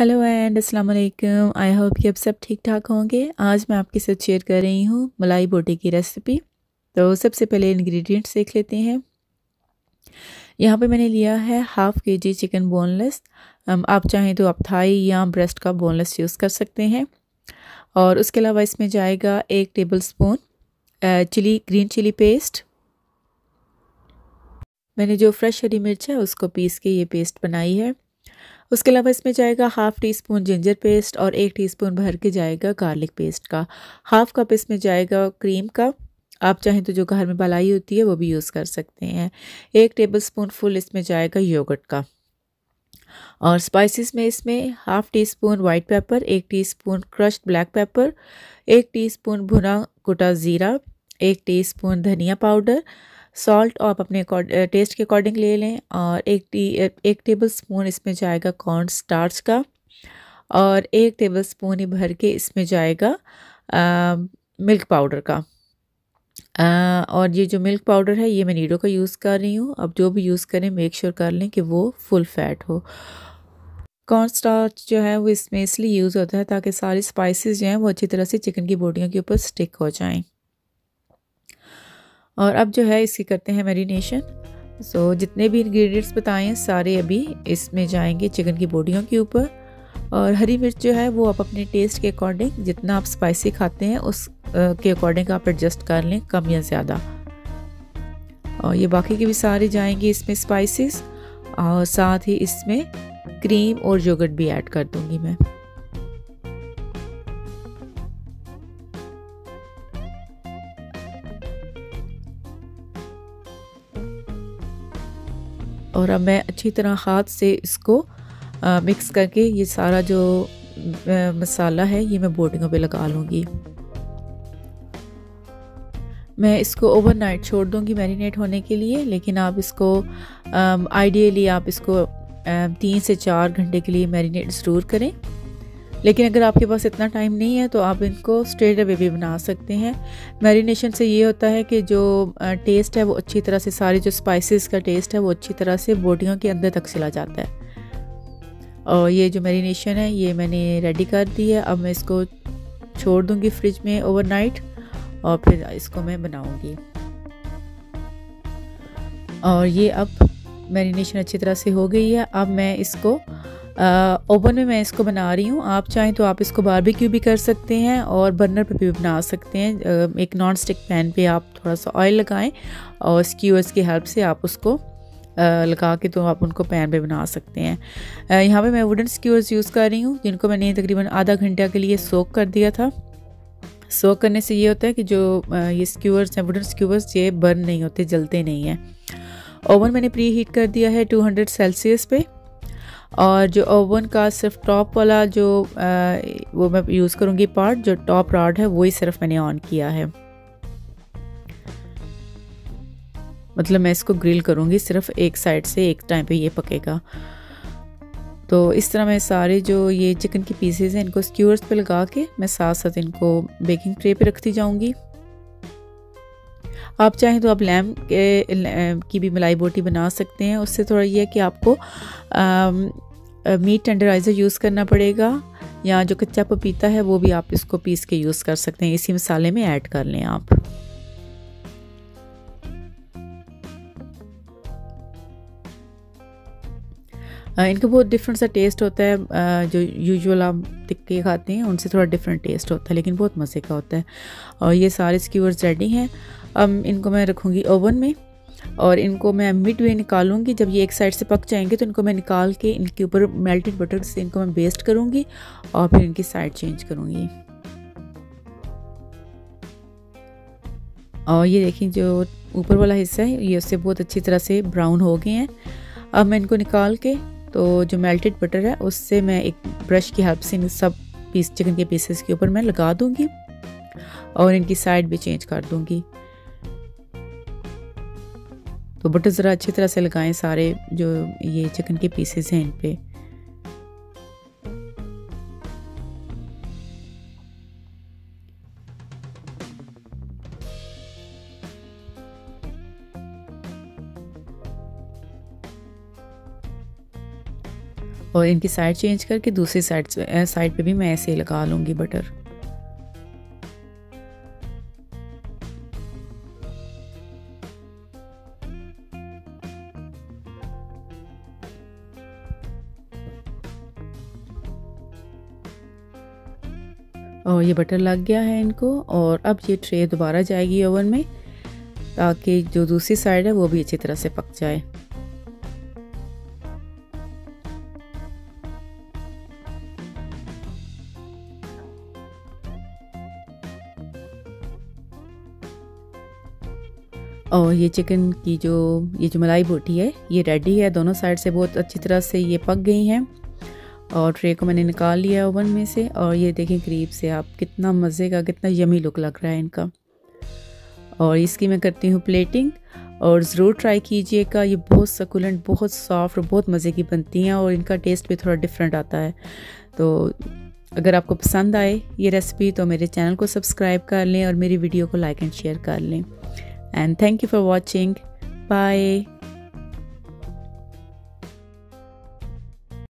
Hello and अस्सलाम वालेकुम I hope कि अब सब ठीक ठाक होंगे। आज मैं आपके साथ शेयर कर रही हूँ मलाई बोटी की रेसिपी तो सबसे पहले इंग्रेडिएंट्स देख लेते हैं। यहाँ पे मैंने लिया है हाफ़ के जी चिकन बोनलेस आप चाहें तो आप थाई या ब्रेस्ट का बोनलेस यूज़ कर सकते हैं। और उसके अलावा इसमें जाएगा एक tablespoon chilli green chilli paste मैंने जो फ्रेश हरी मिर्च है उसको पीस के ये पेस्ट बनाई है। उसके अलावा इसमें जाएगा half teaspoon ginger paste और एक टीस्पून भर के जाएगा गार्लिक पेस्ट का। हाफ़ कप इसमें जाएगा क्रीम का। आप चाहें तो जो घर में बलाई होती है वो भी यूज़ कर सकते हैं। एक टेबल स्पून फुल इसमें जाएगा योगर्ट का। और स्पाइसेस में इसमें half teaspoon white pepper, एक टीस्पून क्रश्ड ब्लैक पेपर, एक टीस्पून भुना कुटा ज़ीरा, एक टीस्पून धनिया पाउडर सॉल्ट आप अपने टेस्ट के अकॉर्डिंग ले लें और एक टी एक टेबल स्पून इसमें जाएगा कॉर्न स्टार्च का और एक टेबल स्पून ही भर के इसमें जाएगा आ, मिल्क पाउडर का। आ, और ये जो मिल्क पाउडर है ये मैं नीडो का यूज़ कर रही हूँ। अब जो भी यूज़ करें मेक श्योर कर लें कि वो फुल फैट हो। कॉर्न स्टार्च जो है वो इसमें इसलिए यूज़ होता है ताकि सारी स्पाइसेस जो हैं वो अच्छी तरह से चिकन की बोटियों के ऊपर स्टिक हो जाएँ। और अब जो है इसकी करते हैं मैरिनेशन सो so, जितने भी इंग्रेडिएंट्स बताए हैं सारे अभी इसमें जाएँगे चिकन की बोटियों के ऊपर. और हरी मिर्च जो है वो आप अपने टेस्ट के अकॉर्डिंग जितना आप स्पाइसी खाते हैं उस के अकॉर्डिंग आप एडजस्ट कर लें कम या ज़्यादा. और ये बाकी के भी सारे जाएँगे इसमें स्पाइसेस और साथ ही इसमें क्रीम और योगर्ट भी ऐड कर दूँगी मैं. और अब मैं अच्छी तरह हाथ से इसको आ, मिक्स करके ये सारा जो आ, मसाला है ये मैं बोटिंगों पे लगा लूँगी। मैं इसको ओवरनाइट छोड़ दूँगी मैरिनेट होने के लिए लेकिन आप इसको आइडियली आप इसको तीन से चार घंटे के लिए मैरिनेट ज़रूर करें। लेकिन अगर आपके पास इतना टाइम नहीं है तो आप इनको स्ट्रेट अवे भी बना सकते हैं। मैरिनेशन से ये होता है कि जो टेस्ट है वो अच्छी तरह से, सारे जो स्पाइसेस का टेस्ट है वो अच्छी तरह से बोटियों के अंदर तक चला जाता है। और ये जो मैरिनेशन है, ये मैंने रेडी कर दी है। अब मैं इसको छोड़ दूँगी फ्रिज में ओवरनाइट और फिर इसको मैं बनाऊँगी। और ये अब मैरिनेशन अच्छी तरह से हो गई है। अब मैं इसको ओवन में मैं इसको बना रही हूँ। आप चाहें तो आप इसको बारबेक्यू भी कर सकते हैं और बर्नर पे भी बना सकते हैं। एक नॉन स्टिक पैन पे आप थोड़ा सा ऑयल लगाएँ और स्क्यूअर्स की हेल्प से आप उसको लगा के तो आप उनको पैन पे बना सकते हैं। यहाँ पे मैं वुडन स्क्यूअर्स यूज़ कर रही हूँ, जिनको मैंने तकरीबन आधा घंटा के लिए सोक कर दिया था। सोक करने से ये होता है कि जो ये स्क्यूअर्स हैं वुडन स्क्यूअर्स ये बर्न नहीं होते, जलते नहीं हैं। ओवन मैंने प्री हीट कर दिया है 200 सेल्सियस पे। और जो ओवन का सिर्फ़ टॉप वाला जो आ, वो मैं यूज़ करूँगी पार्ट जो टॉप रॉड है वही सिर्फ़ मैंने ऑन किया है। मतलब मैं इसको ग्रिल करूँगी सिर्फ़ एक साइड से एक टाइम पे ये पकेगा। तो इस तरह मैं सारे जो ये चिकन की पीसेस हैं इनको स्क्यूअर्स पे लगा के मैं साथ साथ इनको बेकिंग ट्रे पे रखती जाऊँगी। आप चाहें तो आप लैम के की भी मलाई बोटी बना सकते हैं। उससे थोड़ा ये है कि आपको मीट टेंडराइज़र यूज़ करना पड़ेगा, या जो कच्चा पपीता है वो भी आप इसको पीस के यूज़ कर सकते हैं। इसी मसाले में ऐड कर लें आप। इनका बहुत डिफरेंट सा टेस्ट होता है। जो यूजुअल आप टिक्के खाते हैं, उनसे थोड़ा डिफरेंट टेस्ट होता है, लेकिन बहुत मज़े का होता है। और ये सारे स्क्यूवर्स रेडी हैं। अब इनको मैं रखूँगी ओवन में और इनको मैं मिड वे निकालूँगी। जब ये एक साइड से पक जाएँगे तो इनको मैं निकाल के इनके ऊपर मेल्टेड बटर से इनको मैं बेस्ट करूँगी और फिर इनकी साइड चेंज करूँगी। और ये देखें जो ऊपर वाला हिस्सा है, ये उससे बहुत अच्छी तरह से ब्राउन हो गए हैं। अब मैं इनको निकाल के तो जो मेल्टेड बटर है, उससे मैं एक ब्रश की हेल्प से इन सब पीस चिकन के पीसेस के ऊपर मैं लगा दूँगी और इनकी साइड भी चेंज कर दूँगी। तो बटर ज़रा अच्छी तरह से लगाएँ, सारे जो ये चिकन के पीसेस हैं इन पर और इनकी साइड चेंज करके दूसरी साइड साइड पे भी मैं ऐसे लगा लूँगी बटर और ये बटर लग गया है इनको और अब ये ट्रे दोबारा जाएगी ओवन में ताकि जो दूसरी साइड है वो भी अच्छी तरह से पक जाए। और ये चिकन की जो, ये जो मलाई बोटी है, ये रेडी है, दोनों साइड से बहुत अच्छी तरह से ये पक गई हैं। और ट्रे को मैंने निकाल लिया ओवन में से और ये देखें करीब से आप कितना मज़े का, कितना यमी लुक लग रहा है इनका। और इसकी मैं करती हूँ प्लेटिंग और ज़रूर ट्राई कीजिएगा। ये बहुत सकुलेंट, बहुत सॉफ्ट और बहुत मज़े की बनती हैं और इनका टेस्ट भी थोड़ा डिफरेंट आता है। तो अगर आपको पसंद आए ये रेसिपी तो मेरे चैनल को सब्सक्राइब कर लें और मेरी वीडियो को लाइक एंड शेयर कर लें। And thank you for watching. Bye.